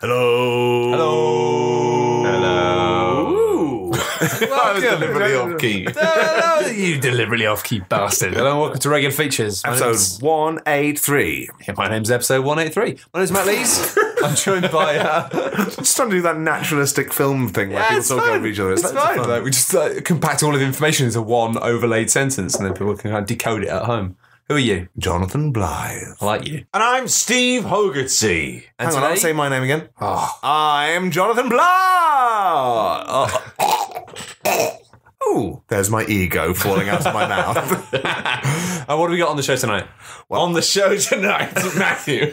Hello. Hello. Hello. Ooh. I was deliberately off key. Hello, you deliberately off-key bastard. Hello, welcome to Regular Features. My name's, Episode 183. Yeah, my name's episode 183. My name's Matt Lees. I'm joined by... Uh, Just trying to do that naturalistic film thing where people talk over each other. It's like- fine. fun. Like, we just uh, compact all of the information into one overlaid sentence and then people can kind of decode it at home. Who are you? Jonathan Blyth. I like you. And I'm Steve Hogarty. And Hang on, I'll say my name again. Ah. Oh, I am Jonathan Blyth. Oh. Ooh, there's my ego falling out of my mouth. and what do we got on the show tonight? On the show tonight, Matthew.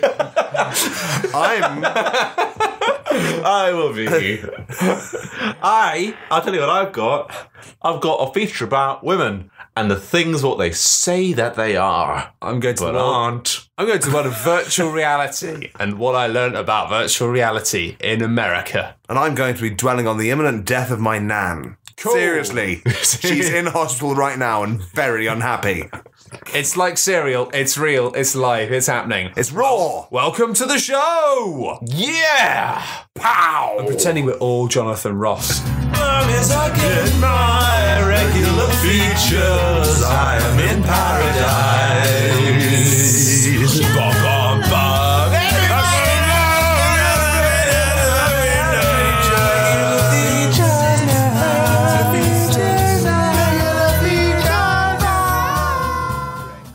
I'm I will be here. I, I'll tell you what I've got. I've got a feature about women and the things what they say that they are, I'm going to but learn- aren't. I'm going to learn virtual reality and what I learned about virtual reality in America. and I'm going to be dwelling on the imminent death of my nan. Seriously, she's in hospital right now and very unhappy. It's like cereal. It's real. It's live. It's happening. It's raw. Welcome to the show. Yeah! Pow! I'm pretending we're all Jonathan Ross. Long as I get my regular features, I am in paradise. Bum, bum, bum.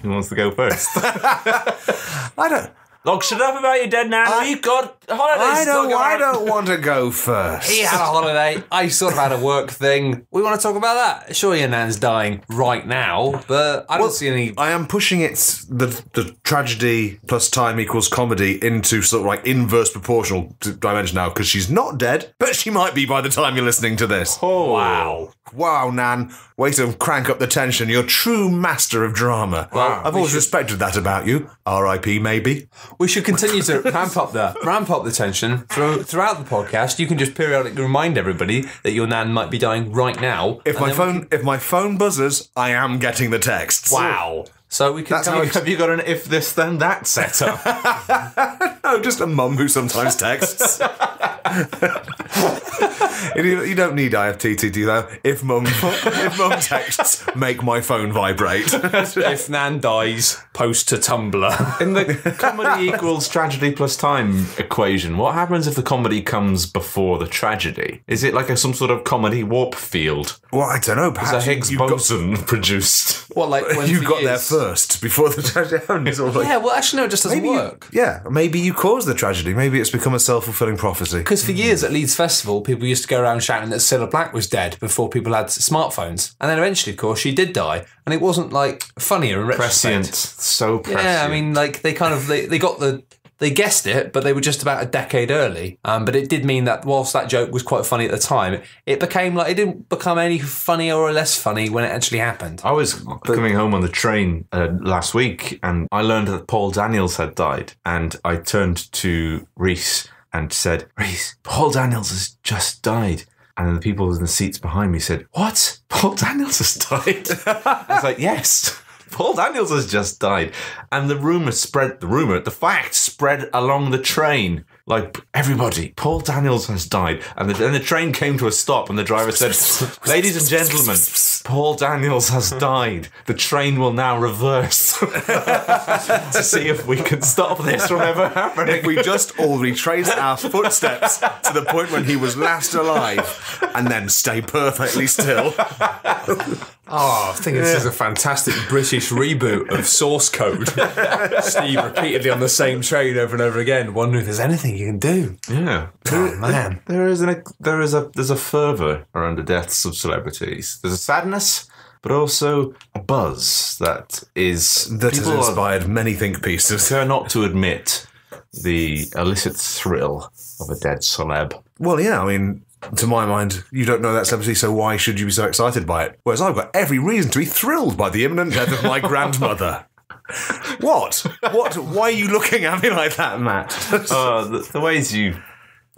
Who wants to go first? I don't. Look, shut up about your dead nan. We've got holidays. I don't. I don't want to go first. He had a holiday. I sort of had a work thing. We want to talk about that. Sure, your nan's dying right now, but I don't see any. I am pushing it the the tragedy plus time equals comedy into sort of like inverse proportional dimension now because she's not dead, but she might be by the time you're listening to this. Oh. Wow. Wow, Nan, way to crank up the tension. You're a true master of drama. Wow. I've always respected that about you. R.I.P. Maybe. We should continue to ramp up the ramp up the tension through, throughout the podcast. You can just periodically remind everybody that your nan might be dying right now. If my phone if my phone buzzes, I am getting the texts. can- wow. So we can. That's how we- Have you got an if this then that setup? no, just a mum who sometimes texts. you, you don't need IFTTT though. If mum if mum texts, make my phone vibrate. if nan dies, post to Tumblr. In the comedy equals tragedy plus time equation, what happens if the comedy comes before the tragedy? Is it like a, some sort of comedy warp field? well, I don't know. A Perhaps Higgs you got, boson produced? Well, like when you for got there first before the tragedy happened. Sort of like- Yeah, well, actually, no, it just doesn't Maybe you, work. yeah, maybe you caused the tragedy. Maybe it's become a self fulfilling prophecy. Because for years at Leeds Festival, people used to go around shouting that Cilla Black was dead before people had smartphones. And then eventually, of course, she did die. And it wasn't like funnier in retrospect. Prescient. So prescient. Yeah, I mean, like they kind of they, they got the they guessed it, but they were just about a decade early. Um, but it did mean that whilst that joke was quite funny at the time, it became like it didn't become any funnier or less funny when it actually happened. I was coming home on the train uh, last week and I learned that Paul Daniels had died. And I turned to Reese and said, Paul Daniels has just died. And the people in the seats behind me said, What? Paul Daniels has died? I was like, Yes. Paul Daniels has just died. And the rumor spread, the rumor, the fact spread along the train. Like, everybody, Paul Daniels has died. And then the train came to a stop and the driver said, Ladies and gentlemen, Paul Daniels has died. The train will now reverse to see if we can stop this from ever happening. If we just all retrace our footsteps to the point when he was last alive and then stay perfectly still. Oh, I think this is a fantastic British reboot of Source Code. Steve repeatedly on the same train over and over again, wondering if there's anything you can do. Yeah. Oh man. There is an there is a there's a fervor around the deaths of celebrities. There's a sadness, but also a buzz that is That has people are- inspired many think pieces. care not to admit the illicit thrill of a dead celeb. Well, yeah, I mean, to my mind, you don't know that celebrity, so why should you be so excited by it? Whereas I've got every reason to be thrilled by the imminent death of my grandmother. What? What? Why are you looking at me like that, Matt? Uh, the, the ways you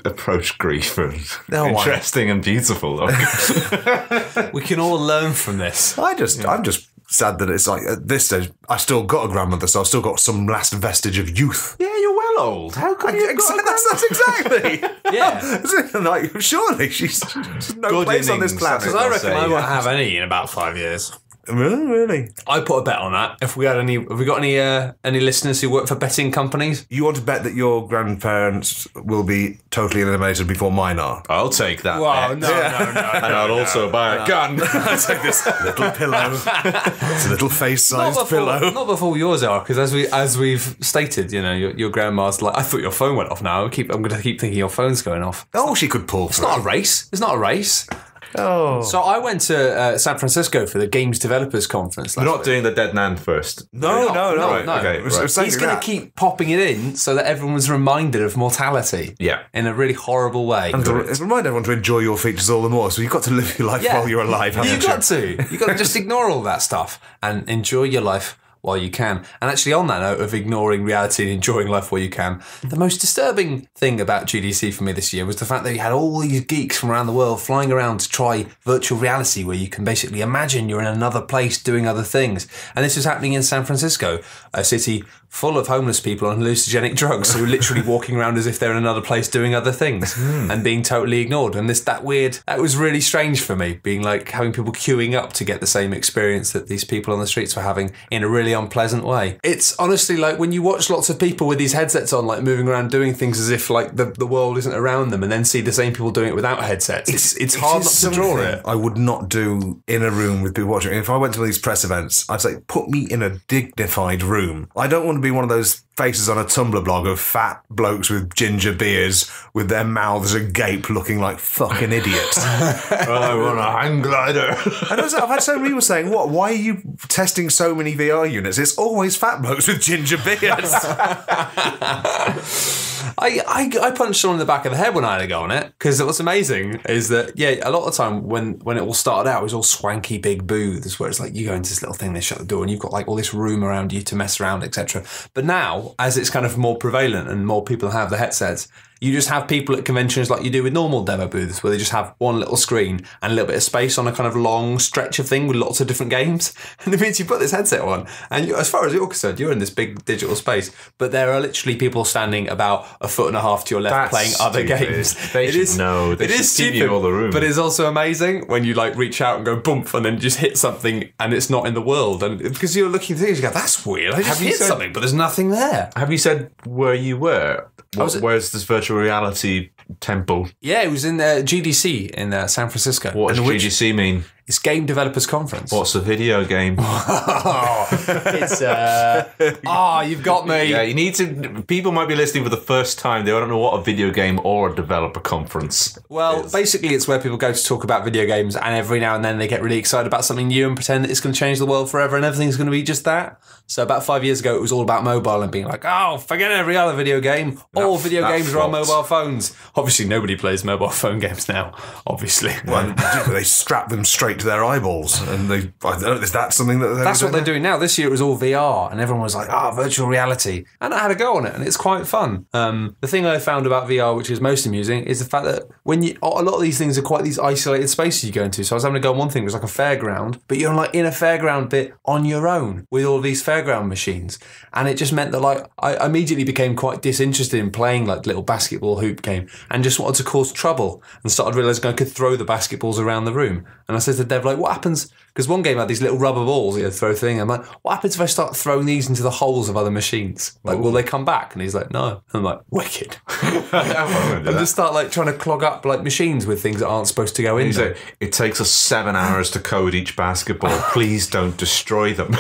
approach grief are Oh, I- interesting and beautiful. We can all learn from this. I just, I'm just sad that it's like at this stage, I still got a grandmother, so I've still got some last vestige of youth. Yeah, you're well old. How come you Exa- that's, that's exactly. Yeah. like, surely she's, she's no Good place on this planet. Because I reckon I won't have any in about five years. Really, really. I put a bet on that. If we had any, have we got any uh, any listeners who work for betting companies? You want to bet that your grandparents will be totally eliminated before mine are? I'll take that. Well, bet. no, no, no. And I'll also buy a gun. I take this little pillow. It's a little face-sized before, pillow. not before yours are, because as we as we've stated, you know, your, your grandma's like. I thought your phone went off. Now I keep. I'm going to keep thinking your phone's going off. Oh, she could pull It's not a race. It's not a race. Oh. So I went to uh, San Francisco for the Games Developers Conference. We're last not week. doing the dead nan first. No, no, no. Right, no. okay, It was- right. He's going to keep popping it in so that everyone's reminded of mortality. Yeah. In a really horrible way. And to to remind everyone to enjoy your features all the more. So you've got to live your life Yeah. while you're alive. haven't You've got to. You've got to just ignore all that stuff and enjoy your life while you can. And actually, on that note of ignoring reality and enjoying life while you can, the most disturbing thing about GDC for me this year was the fact that you had all these geeks from around the world flying around to try virtual reality, where you can basically imagine you're in another place doing other things. And this was happening in San Francisco, a city full of homeless people on hallucinogenic drugs who are literally walking around as if they're in another place doing other things hmm. and being totally ignored. And this that weird that was really strange for me, being like having people queuing up to get the same experience that these people on the streets were having in a really unpleasant way. It's honestly like when you watch lots of people with these headsets on, like moving around doing things as if like the, the world isn't around them, and then see the same people doing it without headsets. It's it's, hard not to draw it. I would not do in a room with people watching. If I went to one of these press events, I'd say, put me in a dignified room. I don't want to be one of those faces on a Tumblr blog of fat blokes with ginger beards with their mouths agape looking like fucking idiots. I want a hang glider. and also, I've had so many people saying, what, why are you testing so many VR units? It's always fat blokes with ginger beards. I, I, I punched someone in the back of the head when I had a go on it because what's amazing is that yeah a lot of the time when when it all started out it was all swanky big booths where it's like you go into this little thing they shut the door and you've got like all this room around you to mess around etc but now as it's kind of more prevalent and more people have the headsets you just have people at conventions like you do with normal demo booths where they just have one little screen and a little bit of space on a kind of long stretch of thing with lots of different games and it means you put this headset on and you, as far as you're concerned you're in this big digital space but there are literally people standing about a foot and a half to your left That's playing other games They It is- know. They it is stupid, all the room. but it's also amazing when you like reach out and go bump and then just hit something and it's not in the world and because you're looking through things you go that's weird I just Have you hit said- something but there's nothing there Have you said where you were? What, where's this virtual reality temple? yeah it was in the GDC in uh, San Francisco What does And which- GDC mean? It's Game Developers Conference What's a video game? it's uh oh you've got me yeah, you need to. People might be listening for the first time. They don't know what a video game or a developer conference. Well, is. basically, it's where people go to talk about video games, and every now and then they get really excited about something new and pretend that it's going to change the world forever, and everything's going to be just that. So, about five years ago, it was all about mobile and being like, "Oh, forget every other video game. All video that games are on mobile phones." Obviously, nobody plays mobile phone games now. Obviously, Well, they strap them straight to their eyeballs, and they. I don't know. Is that something that they're That's what they're doing now. This year it was all VR, and everyone was like, "Ah, virtual reality," and I had a go on it, and it's quite fun. Um, the thing I found about VR, which is most amusing, is the fact that when you a lot of these things are quite these isolated spaces you go into. So I was having to go on one thing, it was like a fairground, but you're like in a fairground bit on your own with all these fairground machines, and it just meant that like I immediately became quite disinterested in playing like little basketball hoop game, and just wanted to cause trouble, and started realizing I could throw the basketballs around the room. And I said to Dev, like, what happens? Because one game had these little rubber balls you to throw thing. I'm like, what happens if I start throwing these into the holes of other machines? Like, will they come back? And he's like, no. And I'm like, wicked. and just start like trying to clog up like machines with things that aren't supposed to go in. He's like, it takes us seven hours to code each basketball. Please don't destroy them.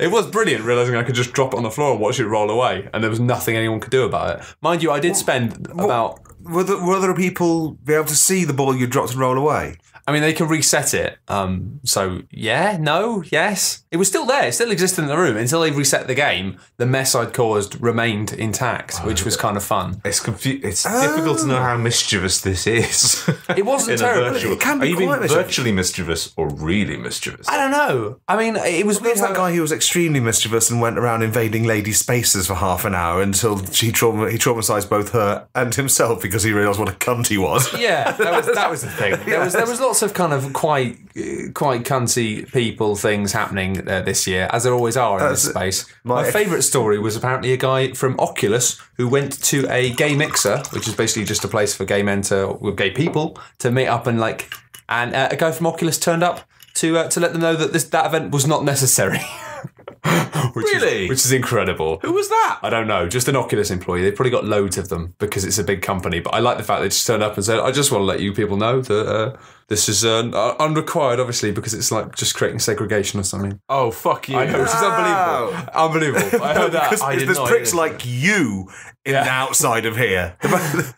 It was brilliant realizing I could just drop it on the floor and watch it roll away, and there was nothing anyone could do about it. Mind you, I did spend about. Will, the, will other people be able to see the ball you dropped and roll away? I mean, they can reset it. Um, so yeah, no, yes, it was still there. It still existed in the room until they reset the game. The mess I'd caused remained intact, which was kind of fun. It's confu- It's difficult to know how mischievous this is. It wasn't in a terrible. virtual. It can be Are you being mischievous. virtually mischievous or really mischievous? I don't know. I mean, it was weird. There's that guy who was extremely mischievous and went around invading ladies' spaces for half an hour until she trauma he traumatized both her and himself because he realised what a cunt he was. Yeah, that was that was the thing. There was there was lots of kind of quite quite cunty people things happening uh, this year, as there always are in this space. My, my- favourite story was apparently a guy from Oculus who went to a gay mixer, which is basically just a place for gay men to with gay people to meet up and like, and uh, a guy from Oculus turned up to uh, to let them know that this that event was not necessary. which Really? is, which is incredible. Who was that? I don't know, just an Oculus employee. They've probably got loads of them because it's a big company. But I like the fact they just turned up and said, "I just want to let you people know that uh, this is uh, unrequired, obviously, because it's like just creating segregation or something." Oh fuck you! I know, which is unbelievable. Unbelievable. I heard that. because I did there's not pricks hear like you in Yeah. the outside of here.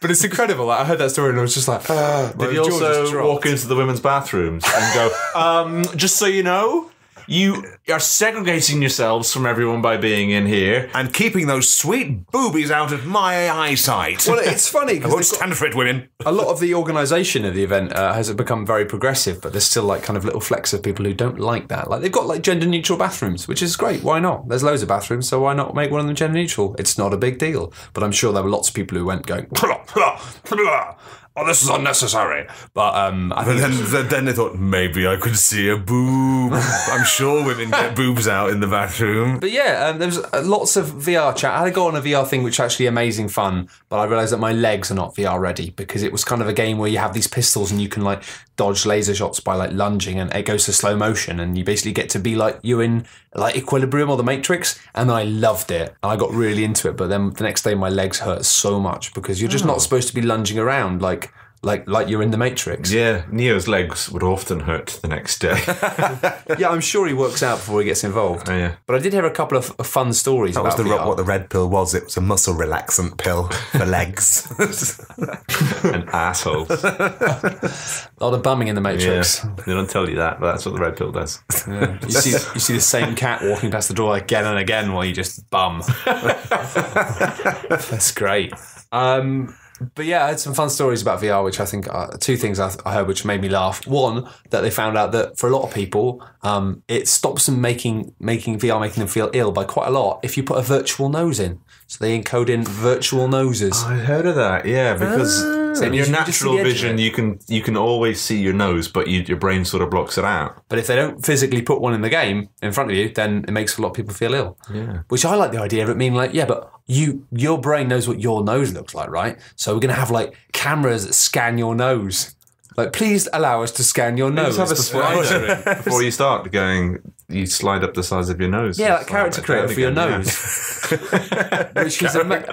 But it's incredible. Like, I heard that story and I was just like, uh, Did you also walk into the women's bathrooms and go, um, just so you know, you are segregating yourselves from everyone by being in here. and keeping those sweet boobies out of my eyesight. Well, it's funny I won't because stand for it, women. a lot of the organisation of the event uh, has become very progressive, but there's still like kind of little flecks of people who don't like that. Like they've got like gender neutral bathrooms, which is great. Why not? There's loads of bathrooms, so why not make one of them gender neutral? It's not a big deal. But I'm sure there were lots of people who went going, "Oh, this is unnecessary." But um, I think then, then, then they thought maybe I could see a boob. I'm sure women get boobs out in the bathroom. But yeah, um, there was uh, lots of VR chat. I had to go on a VR thing, which was actually amazing fun. But I realised that my legs are not VR ready because it was kind of a game where you have these pistols and you can like dodge laser shots by like lunging, and it goes to slow motion, and you basically get to be like you in like Equilibrium or the Matrix. And I loved it. I got really into it. But then the next day, my legs hurt so much because you're just not hmm. supposed to be lunging around like like like you're in the Matrix. Yeah, Neo's legs would often hurt the next day. yeah, I'm sure he works out before he gets involved. Oh, yeah. But I did hear a couple of of fun stories That was about the, VR. what the red pill was. It was a muscle relaxant pill for legs. An asshole. A lot of bumming in the Yeah, Matrix. they don't tell you that, but that's what the red pill does. You see, you see the same cat walking past the door again and again while you just bum. That's great. Um, but yeah, I had some fun stories about VR, which I think are two things I, I heard which made me laugh. One, that they found out that for a lot of people, um, it stops them making making VR making them feel ill by quite a lot if you put a virtual nose in. So they encode in virtual noses. I heard of that, yeah, because So in your can just see natural of vision, you can you can always see your nose, but you, your brain sort of blocks it out. But if they don't physically put one in the game in front of you, then it makes a lot of people feel ill. Yeah. Which I like the idea of it being like, yeah, but you your brain knows what your nose looks like, right? So we're gonna have like cameras that scan your nose. Like, please allow us to scan your nose. Have a before- before you start going. You slide up the size of your nose. Yeah, like character creator for your nose. Which is ama-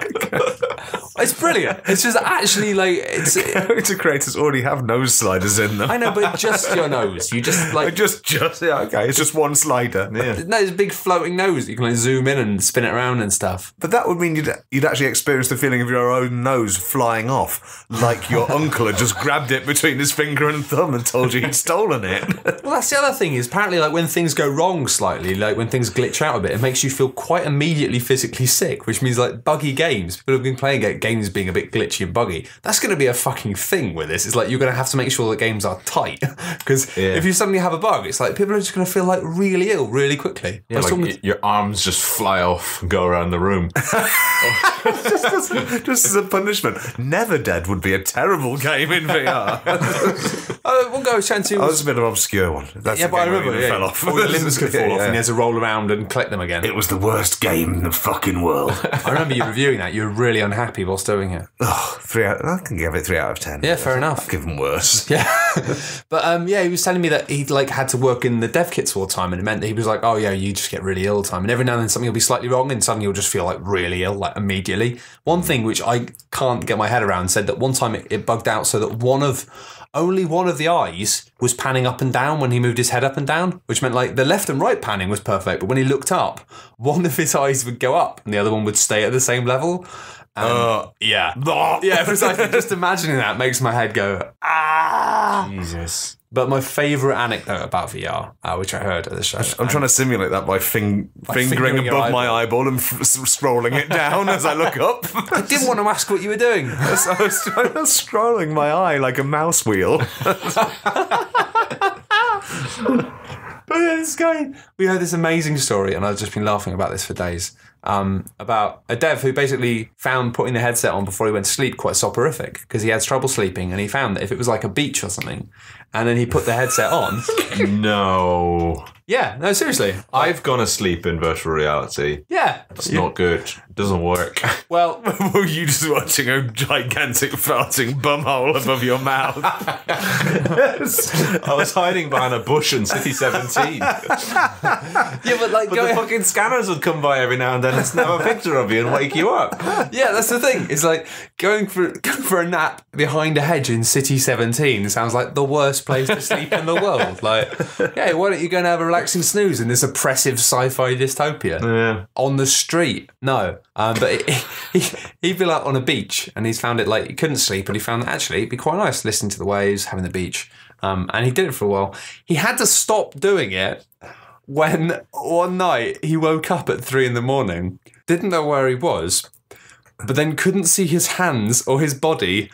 It's brilliant. It's just actually like it's. Character creators already have nose sliders in them. I know, but just your nose. You just like just, just yeah, okay. It's just one slider. Yeah. no, it's a big floating nose. You can like zoom in and spin it around and stuff. But that would mean you'd you'd actually experience the feeling of your own nose flying off, like your uncle had just grabbed it between his finger and thumb and told you he'd stolen it. Well, that's the other thing is apparently like when things go wrong slightly, like when things glitch out a bit, it makes you feel quite immediately physically sick, which means like buggy games. People have been playing ga- games being a bit glitchy and buggy. That's going to be a fucking thing with this. It's like you're going to have to make sure that games are tight because Yeah. if you suddenly have a bug, it's like people are just going to feel like really ill really quickly. Yeah, like y- your arms just fly off and go around the room. just, as, just as a punishment. Never Dead would be a terrible game in VR. Oh, one guy I was chatting to Oh, that's a bit of an obscure one. That's yeah, but I remember you yeah, fell off. all your limbs could fall off, and you had to roll around and collect them again. It was the worst game in the fucking world. I remember you reviewing that. You were really unhappy whilst doing it. oh, three out. I can give it three out of ten. Yeah, fair enough. I've given worse. Yeah, but um, yeah, he was telling me that he like had to work in the dev kits all the time, and it meant that he was like, "Oh yeah, you just get really ill all the time." And every now and then something will be slightly wrong, and suddenly you'll just feel like really ill, like immediately. One thing which I can't get my head around said that one time it, it bugged out so that one of only one of the eyes was panning up and down when he moved his head up and down, which meant like the left and right panning was perfect, but when he looked up, one of his eyes would go up and the other one would stay at the same level. Uh, yeah, yeah, precisely. Just imagining that makes my head go ah. Jesus. But my favourite anecdote about VR, uh, which I heard at the show, I'm trying to simulate that by fing- fingering fingering your above my eyeball and f- s- scrolling it down as I look up. I didn't want to ask what you were doing. So I was, I was scrolling my eye like a mouse wheel. But yeah, this guy, we heard this amazing story, and I've just been laughing about this for days. Um, about a dev who basically found putting the headset on before he went to sleep quite soporific because he had trouble sleeping, and he found that if it was like a beach or something, and then he put the headset on. No. yeah, no, seriously. I've gone asleep in virtual reality. yeah. It's not good. It doesn't work. Well, Were you just watching a gigantic farting bumhole above your mouth? I was hiding behind a bush in City 17. yeah, but like, But the fucking scanners would come by every now and then and snap a picture of you and wake you up. Yeah, that's the thing. It's like going for going for a nap behind a hedge in City 17 sounds like the worst place to sleep in the world. Like, hey, why don't you go and have a relaxing snooze in this oppressive sci-fi dystopia Yeah. on the street? No, um, but it, he, he'd be like on a beach, and he's found it like he couldn't sleep, and he found that actually it'd be quite nice listening to the waves, having the beach. Um, and he did it for a while. He had to stop doing it when one night he woke up at three in the morning, didn't know where he was, but then couldn't see his hands or his body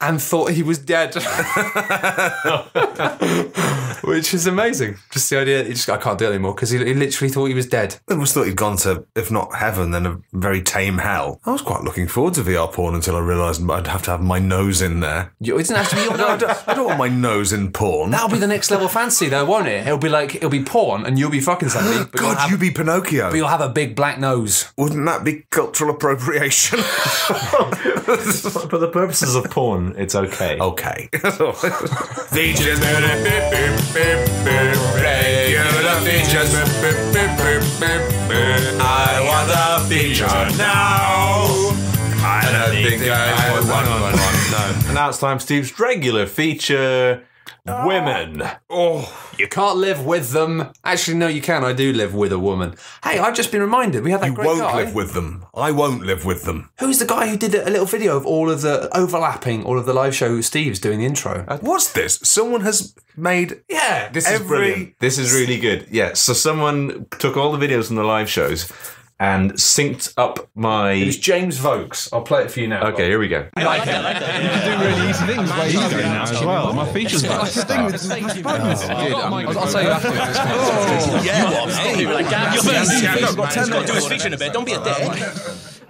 and thought he was dead. Which is amazing. Just the idea, he just, I can't do it anymore because he, he literally thought he was dead. I always thought he'd gone to, if not heaven, then a very tame hell. I was quite looking forward to VR porn until I realised I'd have to have my nose in there. You- It doesn't have to be your I don't, I nose. don't, I don't want my nose in porn. That'll be the next level fancy though, won't it? It'll be like it'll be porn, and you'll be fucking somebody, but, you'll, God, have, you be Pinocchio. but you'll have a big black nose. Wouldn't that be cultural appropriation? For the purposes of porn, it's okay. okay. Regular features. I want a feature now. I don't think I want one. No. And now it's time for Steve's regular feature Women. Oh, You can't live with them. Actually, no, you can. I do live with a woman. Hey, I've just been reminded. We had that you great won't guy. live with them. I won't live with them. Who's the guy who did a little video of all of the overlapping, all of the live show? Steve's doing the intro. Uh, what's this? Someone has made yeah, This is Every- brilliant. This is really good. Yeah. So someone took all the videos from the live shows and synced up my. It's James Vokes. I'll play it for you now. Okay, here we go. I like it. You can do really easy things way easier now as well. My features back. That's the thing with push buttons. I'll tell you afterwards. Yeah, what? Hey, like, Gav, you're first. Yeah, I've got 10 got to do his feature in a bit. Don't be a dick.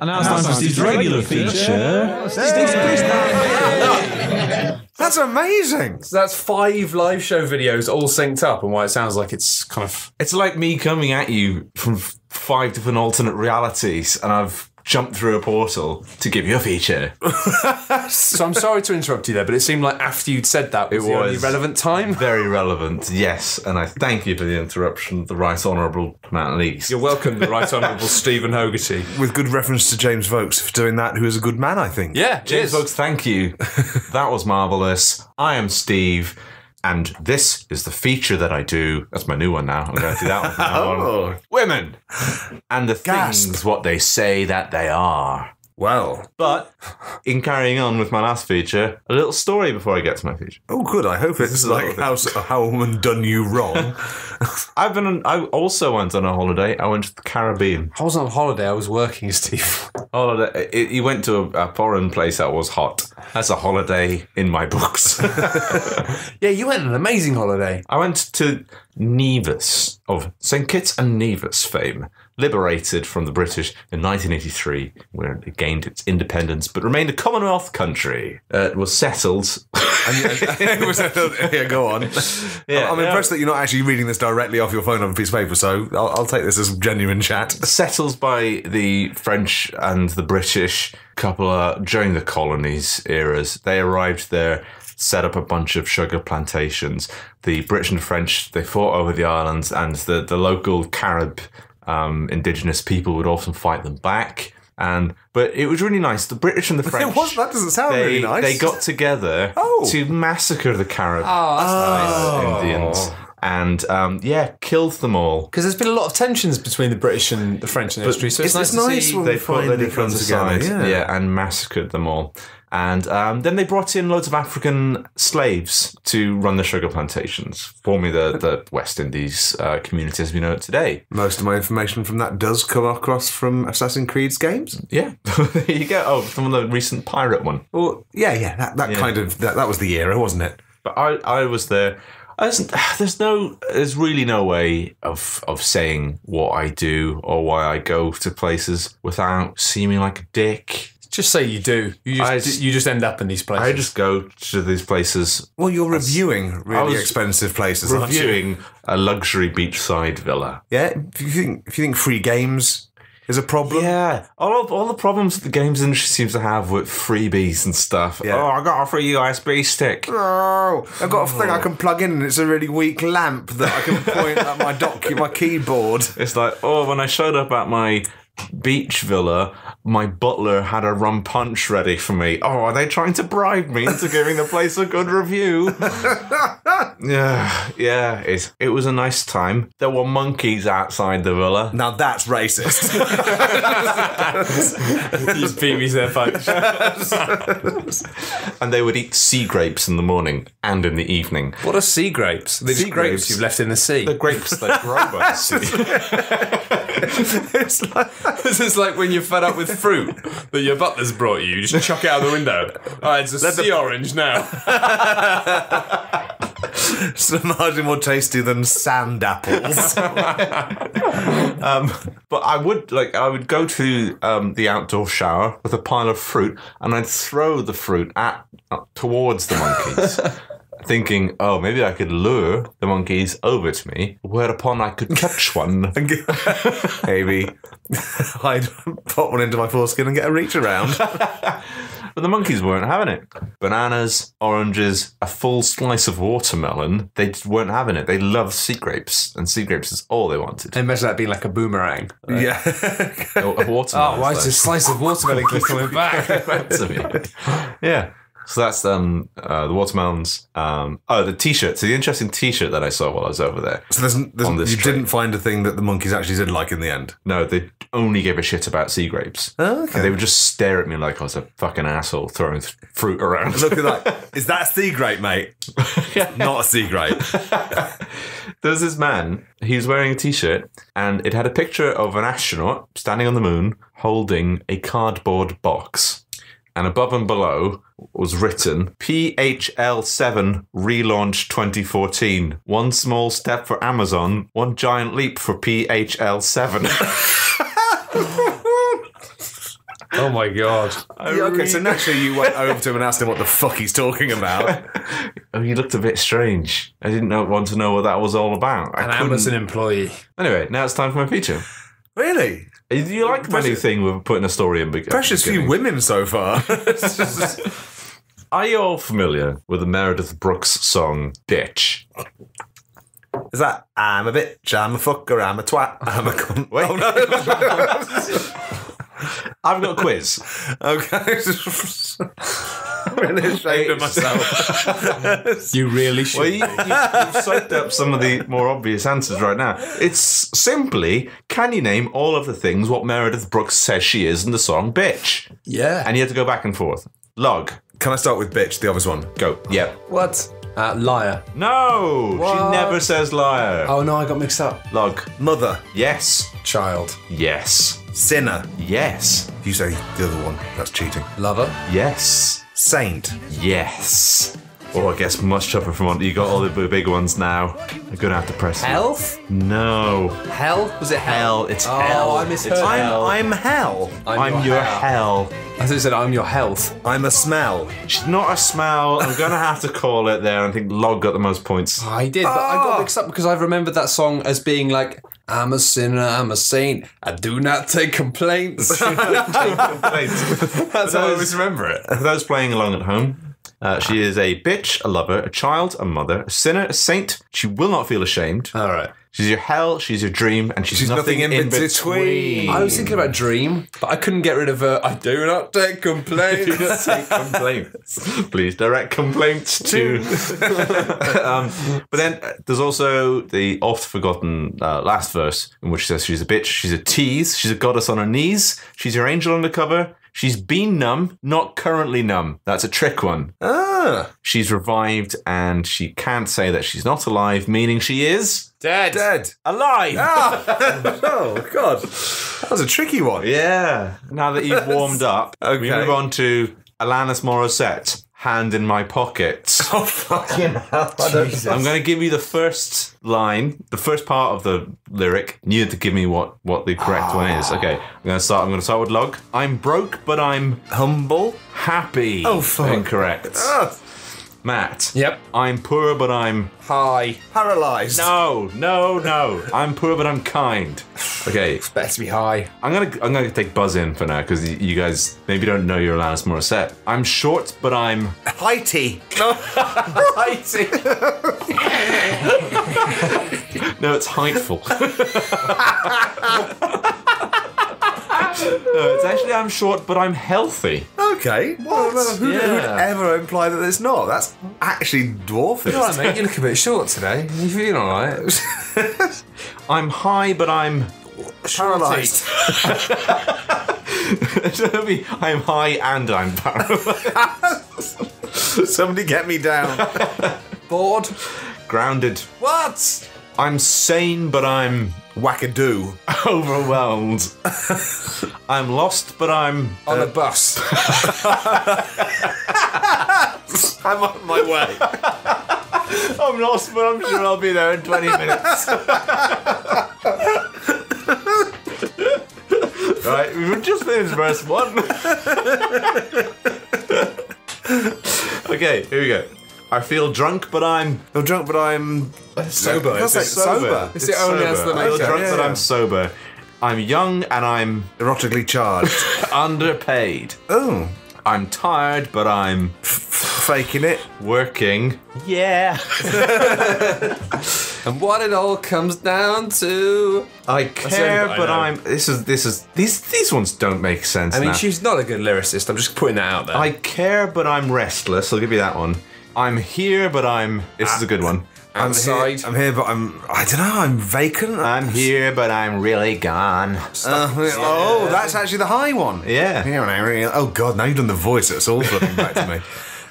And now it's time for Steve's regular feature. That's amazing. So that's five live show videos all synced up, and why it sounds like it's kind of. It's like me coming at you from five different alternate realities, and I've jumped through a portal to give you a feature. So I'm sorry to interrupt you there, but it seemed like after you'd said that was It the only was. relevant time. Very relevant, yes. And I thank you for the interruption, the Right Honourable Matt Lees. You're welcome, the Right Honourable Stephen Hogarty. With good reference to James Vokes for doing that, who is a good man, I think. Yeah, James cheers. Folks, thank you. that was marvellous. I am Steve, and this is the feature that I do. That's my new one now. I'm going to do that one. from now on. Oh. Women and the Gasp. things what they say that they are. Well. But in carrying on with my last feature, a little story before I get to my feature. Oh, good. I hope it's like how, how a woman done you wrong. I've been. On, I also went on a holiday. I went to the Caribbean. I was on holiday, I was working, Steve. Holiday. It, you went to a, a foreign place that was hot. That's a holiday in my books. Yeah, you went on an amazing holiday. I went to Nevis of St Kitts and Nevis fame, liberated from the British in 1983, where it gained its independence but remained a Commonwealth country. Uh, it was settled. It was- yeah, go on. Yeah, I'm impressed that you're not actually reading this directly off your phone on a piece of paper, so I'll, I'll take this as genuine chat. settled by the French and the British couple uh, during the colonies eras. They arrived there, set up a bunch of sugar plantations. The British and French they fought over the islands, and the the local Carib um, indigenous people would often fight them back. And but it was really nice. The British and the French. It was- that doesn't sound they, really nice. They got together Oh. to massacre the Carib Oh, that's nice. Indians. And um, yeah, killed them all. Because there's been a lot of tensions between the British and the French in history, so it's, it's- nice it's to nice see. when- They put their difference come together, aside, yeah. and massacred them all. And um, then they brought in loads of African slaves to run the sugar plantations, forming the, the West Indies uh, community as we know it today. Most of my information from that does come across from Assassin's Creed's games. Yeah, there you go. Oh, some of the recent pirate one. Well, yeah, yeah, that, that kind of that, that was the era, wasn't it? But I, I was there. I There's no, there's really no way of of saying what I do or why I go to places without seeming like a dick. Just say you do. You just, I s- you just end up in these places. I just go to these places Well, you're reviewing really was expensive places, aren't you? reviewing a luxury beachside villa. Yeah, if you think if you think free games is a problem, Yeah, all of, all the problems that the games industry seems to have with freebies and stuff. Yeah. Oh, I got a free USB stick. Oh, I've got a thing I can plug in, and it's a really weak lamp that I can point at my docu, my keyboard. It's like, oh, when I showed up at my beach villa, my butler had a rum punch ready for me. Oh, are they trying to bribe me into giving the place a good review? yeah, yeah. It, it was a nice time. There were monkeys outside the villa. Now that's racist. you beat me to their punch. And they would eat sea grapes in the morning and in the evening. what are sea grapes? They're Sea grapes, grapes. you've left in the sea. The grapes that grow by the sea. it's like this is like when you're fed up with fruit that your butler's brought you. You just chuck it out the window. Oh, it's a sea orange now. so marginally more tasty than sand apples. Um, but I would like I would go to um, the outdoor shower with a pile of fruit, and I'd throw the fruit at uh, towards the monkeys, thinking, "Oh, maybe I could lure the monkeys over to me." Whereupon I could catch one. Maybe I'd pop one into my foreskin and get a reach around. But the monkeys weren't having it. Bananas, oranges, a full slice of watermelon. They just weren't having it. They loved sea grapes, and sea grapes is all they wanted. I Imagine that being like a boomerang. yeah. Oh, a watermelon. Oh, why is a slice of watermelon keep coming back? back to me. Yeah. So that's um uh, the watermelons. Um, oh, the t-shirt. So the interesting t-shirt that I saw while I was over there. So there's, there's, you trip. didn't find a thing that the monkeys actually did like in the end. No, they only gave a shit about sea grapes. Oh, And they would just stare at me like I was a fucking asshole throwing th- fruit around. Look at that. Is that a sea grape, mate? yeah. Not a sea grape. There's this man. He was wearing a t-shirt, and it had a picture of an astronaut standing on the moon holding a cardboard box. And above and below was written PHL7 relaunch 2014. One small step for Amazon, one giant leap for PHL7. Oh my god. Yeah, okay, so naturally you went over to him and asked him what the fuck he's talking about. oh, he looked a bit strange. I didn't know, want to know what that was all about. I An couldn't- Amazon employee. Anyway, now it's time for my feature. Really? Do you like my new thing with putting a story in? be- Precious few beginning? women so far. Are you all familiar with the Meredith Brooks song "Bitch"? Is that I'm a bitch, I'm a fucker, I'm a twat, I'm a cunt. Wait. Oh no. I've got a quiz. okay. really ashamed of myself. You really should. Well, you, you, you've soaked up some of the more obvious answers right now. It's simply, can you name all of the things what Meredith Brooks says she is in the song "Bitch"? yeah. And you have to go back and forth. Log, Can I start with bitch, the obvious one? go. Yep. what? Uh, liar. No, What? she never says liar. Oh no, I got mixed up. Log, Mother, yes, Child. yes, sinner. yes, If you say the other one, that's cheating. Lover. yes. Saint. Yes. Oh, I guess much tougher from one. You got all the big ones now. I'm gonna have to press. it. Health. No. Hell. Was it hell? Hell. It's Oh, hell. I misheard. It's I'm, hell. I'm hell. I'm, your hell. I thought you said I'm your health. I'm a smell. She's not a smell. I'm gonna have to call it there. I think Log got the most points. I did, but I got ah! mixed up because I remembered that song as being like, I'm a sinner, I'm a saint, I do not take complaints. That's how I always remember it. For those playing along at home, uh, she is a bitch, a lover, a child, a mother, a sinner, a saint. She will not feel ashamed. All right. She's your hell, she's your dream, and she's, She's nothing, nothing in, in between. between. I was thinking about Dream, but I couldn't get rid of her. I do not take complaints. Take complaints. Please direct complaints to. um, but then uh, there's also the oft forgotten uh, last verse in which she says she's a bitch, she's a tease, she's a goddess on her knees, she's your angel undercover, she's been numb, not currently numb. That's a trick one. Ah, She's revived and she can't say that she's not alive, meaning she is Dead. dead. alive. oh God, that was a tricky one. Yeah. Now that you've warmed up, we Okay. move on to Alanis Morissette. Hand in my pocket. Oh fucking hell! I'm going to give you the first line, the first part of the lyric. You have to give me what what the correct one is. Okay, I'm going to start. I'm going to start with log. I'm broke, but I'm Humble. happy. Oh, fuck. Incorrect. Ah, Matt. Yep. I'm poor, but I'm high. paralyzed. no, no, no. I'm poor, but I'm kind. Okay, Better to be high. I'm gonna I'm gonna take Buzz in for now because you guys maybe don't know your Alanis Morissette. I'm short, but I'm Heighty. No. no, it's heightful. no, it's actually I'm short, but I'm healthy. Okay. What? Who would ever imply that it's not? That's actually dwarfist. All right, mate. You look a bit short today. You feeling all right? I'm high, but I'm Paralyzed. I'm high and I'm paralyzed. Somebody get me down. Bored. grounded. What? I'm sane, but I'm Wackadoo. overwhelmed. I'm lost, but I'm On a uh, bus. I'm on my way. I'm lost, but I'm sure I'll be there in 20 minutes. right, we've just finished verse one. okay, here we go. I feel drunk, but I'm I'm drunk, but I'm Sober. That's like sober. It's the only answer that I feel drunk, sense. but Yeah. I'm sober. I'm young and I'm Erotically charged. underpaid. oh, I'm tired, but I'm faking it. working. Yeah. And what it all comes down to. I care, I but. I'm. This is this is these these ones don't make sense. I mean, now. she's not a good lyricist. I'm just putting that out there. I care, but I'm restless. I'll give you that one. I'm here, but I'm. This is a good one. I'm Outside. here, I'm here, but I'm. I don't know. I'm vacant. I'm here, but I'm really gone. Uh, oh, that's actually the high one. Yeah. Here and I really- Oh God, now you've done the voice. It's all coming back to me.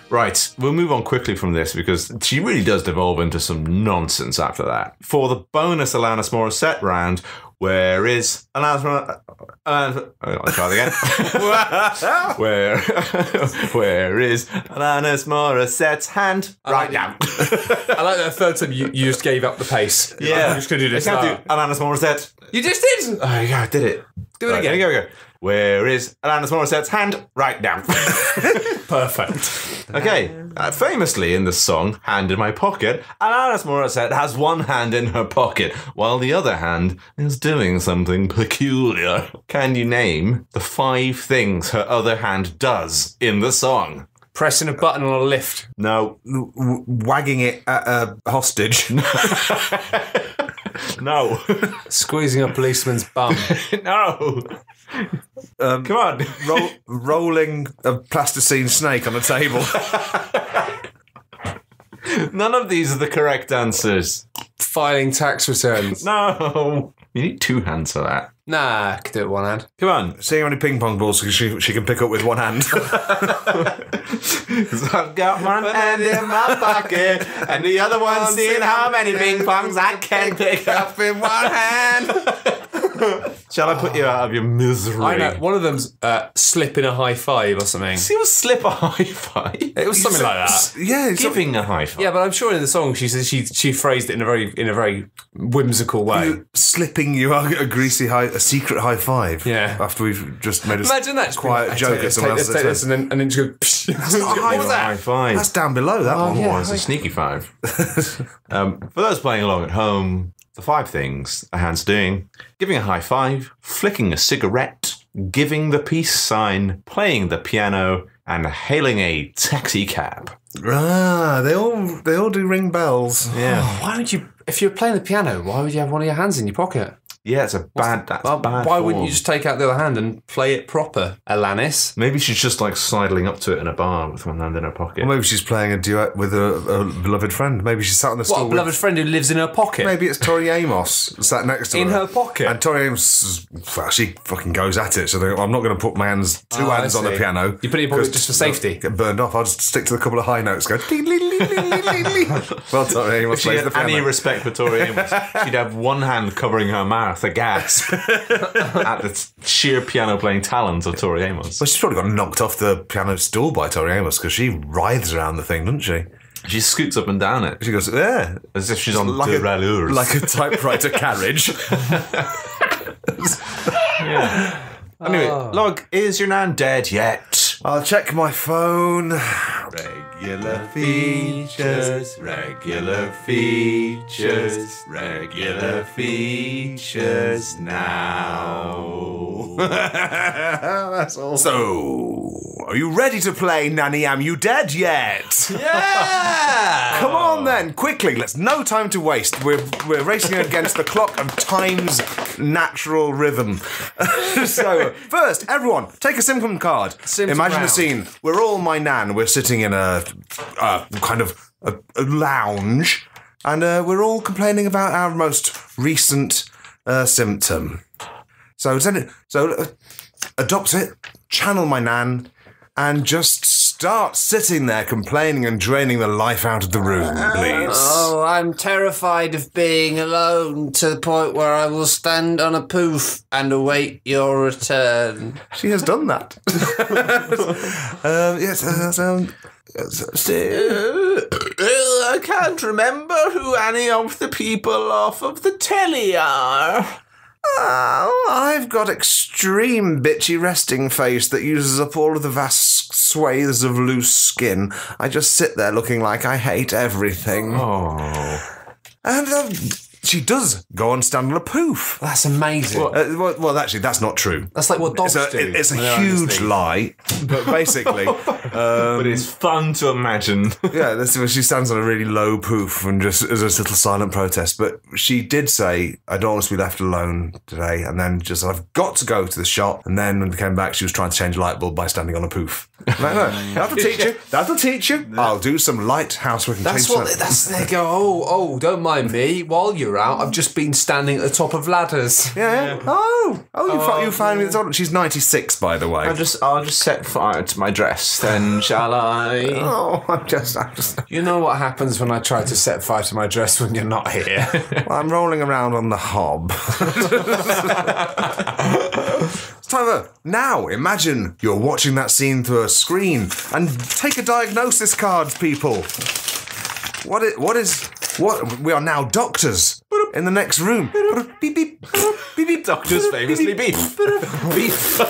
Right, we'll move on quickly from this because she really does devolve into some nonsense after that. For the bonus Alanis Morissette round, where is Morissette? Uh, I'll try again. where, where is Alanis Morissette's hand? Right now. I like that third time you, you just gave up the pace. Yeah. I'm just to do this. I can't now. do Alanis Morissette. You just did. Oh, yeah, I did it. Do it Right, again. Here go, we go. Where is Alanis Morissette's hand? Right now. Perfect. Okay, uh, famously in the song "Hand in My Pocket," Alanis Morissette has one hand in her pocket while the other hand is doing something peculiar. Can you name the five things her other hand does in the song? Pressing a button on a lift. No, W- w- wagging it at a hostage. no, Squeezing a policeman's bum. no. Um, Come on. Roll, rolling a plasticine snake on a table. None of these are the correct answers. Filing tax returns. No. You need two hands for that. Nah, I could do it one hand. Come on. See how many ping pong balls she, she can pick up with one hand. 'Cause I've got one hand in my pocket and the other one seeing how many ping pongs I can pick up in one hand. Shall I put you out of your misery? I know. One of them's uh, slipping a high five or something. See, was slip a high five. It was something like that. yeah, it's Giving a high five. Yeah, but I'm sure in the song she says she she phrased it in a very in a very whimsical way. slipping you a, a greasy high, a secret high five. Yeah. After we've just made a Imagine that. quiet like, joke at someone take else's this, take this, and then and then just go. not a what was High that? five. That's down below that one. yeah. Oh, it's a sneaky five. um, for those playing along at home, the five things a hand's doing giving a high five, flicking a cigarette, giving the peace sign, playing the piano, and hailing a taxi cab. Ah, they all they all do ring bells. Yeah. Why don't you if you're playing the piano, why would you have one of your hands in your pocket? Yeah, it's a bad. That's Well, bad. why wouldn't you just take out the other hand and play it proper, Alanis? Maybe she's just like sidling up to it in a bar with one hand in her pocket. Or maybe she's playing a duet with a, a beloved friend. Maybe she's sat on the What, stool. a with- beloved friend who lives in her pocket? Maybe it's Tori Amos sat next to In her. In her pocket? And Tori Amos, well, she fucking goes at it. So they, I'm not going to put my hands, two Oh, hands on the piano. You put it in your pocket 'cause just for safety? Get burned off. I'll just stick to a couple of high notes. Go. well, Tori Amos If she plays had the any piano. respect for Tori Amos, she'd have one hand covering her mouth, a gasp, at the sheer piano playing talent of Tori Amos. well, she's probably got knocked off the piano stool by Tori Amos because she writhes around the thing, doesn't she? She scoots up and down it She goes, yeah, as if she's on like the a, rollers. like a typewriter carriage. yeah. Anyway, ah. Log, is your nan dead yet? I'll check my phone. Regular features, regular features, regular features now. That's all. So, are you ready to play Nanny Am You Dead yet? Yeah! Come on then, quickly. Let's no time to waste. We're we're racing against the clock of time's natural rhythm. so first, everyone, take a Simcom card. Sims Imagine the round. scene. We're all my nan. We're sitting in a, a kind of a, a lounge, and uh, we're all complaining about our most recent uh, symptom. So send it. So uh, adopt it. Channel my nan. And just start sitting there complaining and draining the life out of the room, please. Oh, I'm terrified of being alone to the point where I will stand on a poof and await your return. She has done that. um, yes, uh, so, uh, I can't remember who any of the people off of the telly are. Oh, I've got extreme bitchy resting face that uses up all of the vast swathes of loose skin. I just sit there looking like I hate everything. Oh. And um, she does go and stand on a poof. That's amazing. Uh, well, well, actually, that's not true. That's like what dogs It's a, do. it's a when they're under huge lie, but basically, but it's um, fun to imagine. yeah, this, she stands on a really low poof and just as a little silent protest. But she did say, "I don't want to be left alone today," and then just, "I've got to go to the shop." And then when we came back, she was trying to change a light bulb by standing on a poof. No, no, that'll teach you. That'll teach you. I'll do some light housework. That's what. some- That's they go. Oh, oh! Don't mind me. While you're out, I've just been standing at the top of ladders. Yeah, yeah. Oh, oh, you, fi- you oh, find me. the top- She's ninety six, by the way. I'll just, I'll just set fire to my dress, then shall I? Oh, I'm just, I'm just. You know what happens when I try to set fire to my dress when you're not here. Well, I'm rolling around on the hob. However, now imagine you're watching that scene through a screen and take a diagnosis card, people. What is, what is, what, we are now doctors in the next room. Beep, beep, beep, beep. Doctors famously beef. beef.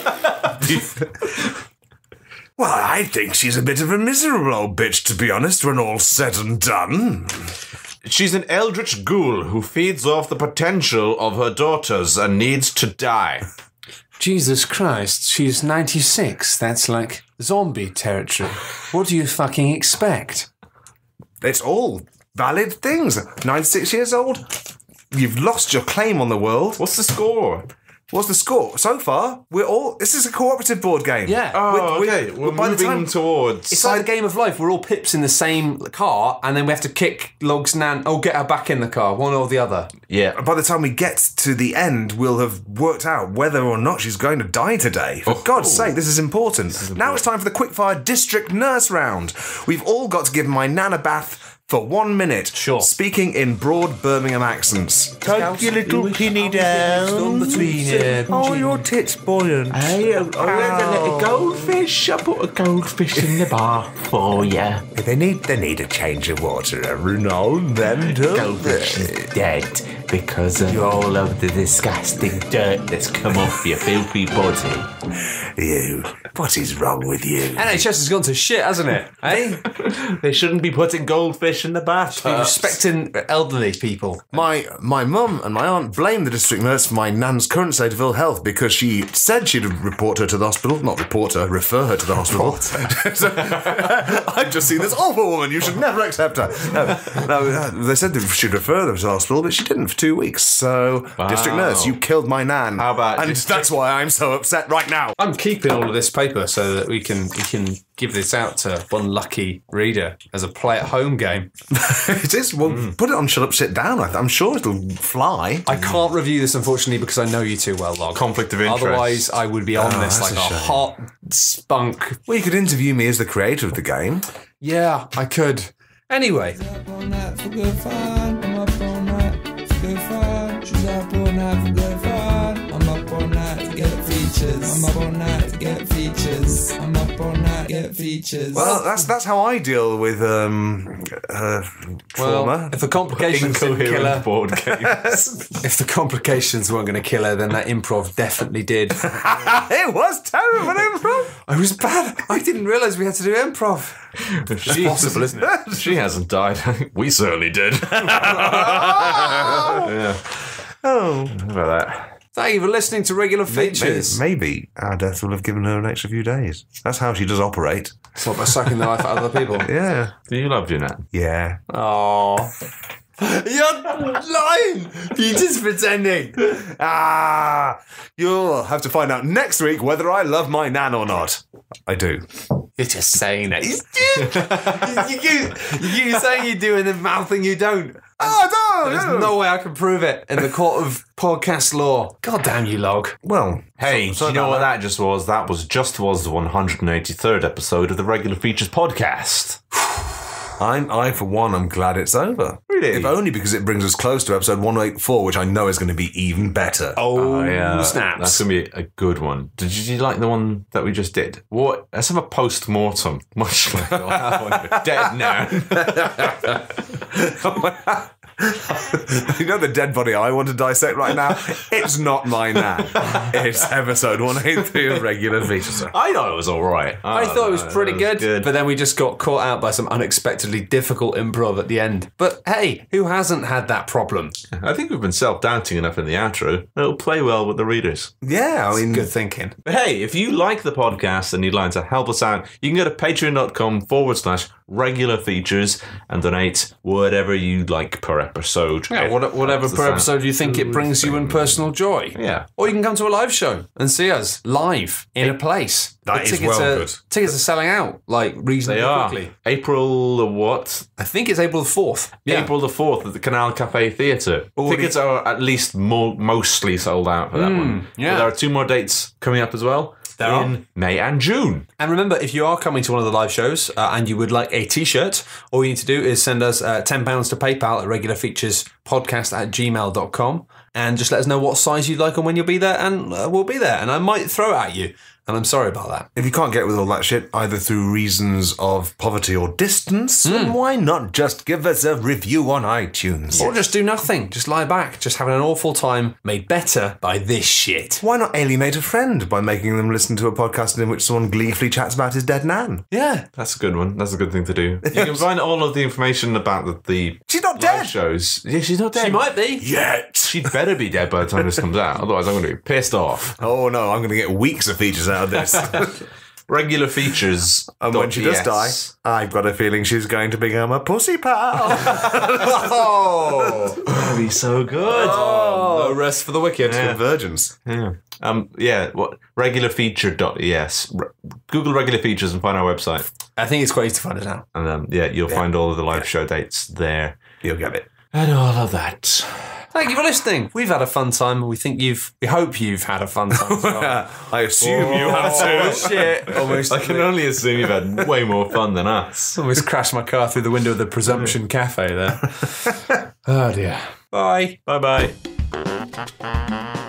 Well, I think she's a bit of a miserable old bitch, to be honest, when all's said and done. She's an eldritch ghoul who feeds off the potential of her daughters and needs to die. Jesus Christ, she's 96. That's like zombie territory. What do you fucking expect? It's all valid things. 96 years old, you've lost your claim on the world. What's the score? What's the score? So far, we're all. This is a cooperative board game. Yeah. Oh, We- we- okay. We're by the moving time- towards. It's like the game of life. We're all pips in the same car, and then we have to kick Log's nan. Oh, get her back in the car, one or the other. yeah. By the time we get to the end, we'll have worked out whether or not she's going to die today. For oh. God's sake, this is important. Now it's time for the quickfire district nurse round. We've all got to give my nan a bath for one minute. Sure. Speaking in broad Birmingham accents. Tuck your little pinny down. between Oh, your tits buoyant. Hey, I read a little goldfish. I put a goldfish in the bar for you. They need they need a change of water every now and then, don't Goldfish they? is dead. because of all of the disgusting dirt that's come off your filthy body. You. What is wrong with you? NHS has gone to shit, hasn't it? Eh? They shouldn't be putting goldfish in the bathtub. Respecting elderly people. My my mum and my aunt blame the district nurse for my nan's current state of ill health because she said she'd report her to the hospital. Not report her, refer her to the hospital. So, I've just seen this awful woman. You should never accept her. No, no, they said she'd refer them to the hospital, but she didn't for two weeks. So, district nurse, you killed my nan. How about And district- that's why I'm so upset right now. I'm keeping all of this paper so that we can we can give this out to one lucky reader as a play at home game. it is. Well, Hmm. put it on Shut Up, Sit Down. I- I'm sure it'll fly. I can't review this unfortunately because I know you too well, Log. Conflict of interest. Otherwise, I would be on Oh, this like a a, hot spunk. Well, you could interview me as the creator of the game. Yeah, I could. Anyway, features. I'm up all night get features. I'm up all night to get features. Well, that's that's how I deal with um, uh, well, if the complications didn't kill her, board games. if the complications weren't going to kill her, then that improv definitely did. it was terrible improv. I was bad. I didn't realise we had to do improv. It's possible, isn't it? she hasn't died. we certainly did. yeah. Oh, How about that? Thank you for listening to regular maybe, features. maybe our death will have given her an extra few days. That's how she does operate. It's not by sucking the life out of other people. Yeah, Do you love Jeanette? yeah. Oh. You're lying! You're just pretending. Ah, you'll have to find out next week whether I love my nan or not. I do. You're just saying it. you, you, you, you're saying you do and then mouthing you don't. Oh no, There's no way I can prove it in the court of podcast law. God damn you, Log. Well, Hey, so- do you know what that just was? That was just was the 183rd episode of the Regular Features podcast. I'm I for one. I'm glad it's over. Really? If only because it brings us close to episode 184, which I know is going to be even better. Oh, oh, yeah, snaps. That's gonna be a good one. Did you, did you like the one that we just did? What? Let's have a post mortem, much like oh, I'm dead now. you know the dead body I want to dissect right now? It's not my nan. It's episode 183 of regular features. I thought it was all right. I thought it was pretty good, good. but then we just got caught out by some unexpectedly difficult improv at the end. But hey, who hasn't had that problem? I think we've been self-doubting enough in the outro. It'll play well with the readers. Yeah, I mean, Good thinking. But hey, if you like the podcast and you'd like to help us out, you can go to patreon.com forward slash regular features and donate whatever you like per episode. Yeah, what, whatever per episode you think it brings you in personal joy. Yeah. Or you can come to a live show and see us live in a place. That is tickets well are, good. Tickets are selling out like reasonably They are. quickly. April the what? I think it's April the 4th. Yeah. April the 4th at the Canal Cafe Theatre. Tickets are at least mo- mostly sold out for that hmm, one. yeah. But there are two more dates coming up as well There in are. May and June. And remember, if you are coming to one of the live shows uh, and you would like a t shirt, all you need to do is send us uh, £10 to PayPal at regularfeaturespodcast at gmail.com and just let us know what size you'd like and when you'll be there, and uh, we'll be there. And I might throw it at you. And I'm sorry about that. if you can't get with all that shit, either through reasons of poverty or distance, then hmm. why not just give us a review on iTunes? Or just do nothing. Just lie back. Just having an awful time made better by this shit. Why not alienate a friend by making them listen to a podcast in which someone gleefully chats about his dead nan? Yeah. That's a good one. That's a good thing to do. You can find all of the information about the, the She's not live dead shows. Yeah, she's not dead. She might be. yet. She'd better be dead by the time this comes out. Otherwise, I'm going to be pissed off. Oh no, I'm going to get weeks of features out of this. Regular features. and when she does die, I've got a feeling she's going to become a pussy pal. Oh. that'd be so good. no rest for the wicked. Convergence. Yeah. Um. Yeah. What regular feature dot yes. Re- Google regular features and find our website, I think it's quite easy to find it out. and um, yeah, you'll find all of the live show dates there, You'll get it. and all of that. Thank you for listening. We've had a fun time. and We think you've. We hope you've had a fun time. as well. I assume you have oh, to. shit! Almost, I can only assume you've had way more fun than us. almost crashed my car through the window of the Presumption Cafe there. oh dear. Bye. Bye bye.